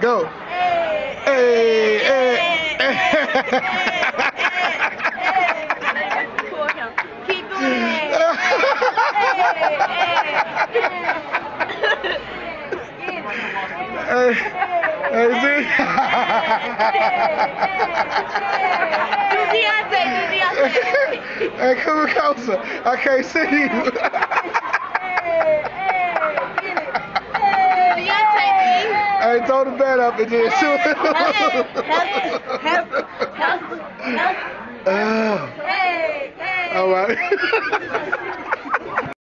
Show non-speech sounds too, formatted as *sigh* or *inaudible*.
go. Hey, hey, Keep doing it. Hey, hey, see? Do Deontay, do Deontay. hey, come closer. I can't see you. Deontay, Hey, throw the bat up and then shoot. Ah, Hey, hey. all right. *laughs*